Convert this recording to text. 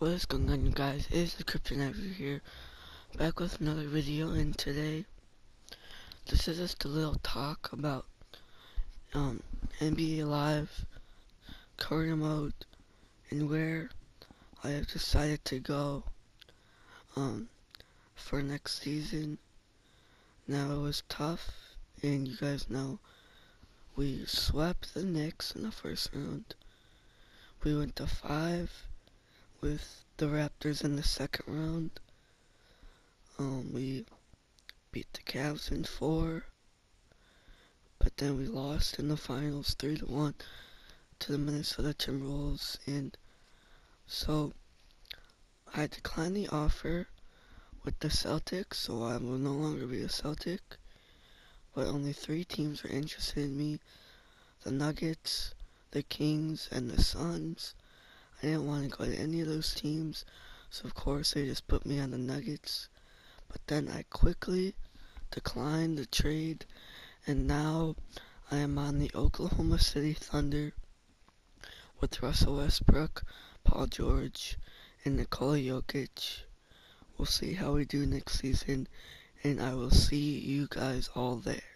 What is going on you guys? It's the Kryptonizer here, back with another video and today this is just a little talk about um, NBA Live career mode and where I have decided to go um, for next season. Now it was tough and you guys know we swept the Knicks in the first round. We went to five with the Raptors in the second round. Um, we beat the Cavs in four, but then we lost in the finals three to one to the Minnesota Timberwolves, and so I declined the offer with the Celtics, so I will no longer be a Celtic. But only three teams are interested in me: the Nuggets, the Kings, and the Suns. I didn't want to go to any of those teams, so of course they just put me on the Nuggets. But then I quickly declined the trade, and now I am on the Oklahoma City Thunder with Russell Westbrook, Paul George, and Nikola Jokic. We'll see how we do next season, and I will see you guys all there.